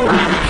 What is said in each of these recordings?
Oh.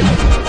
you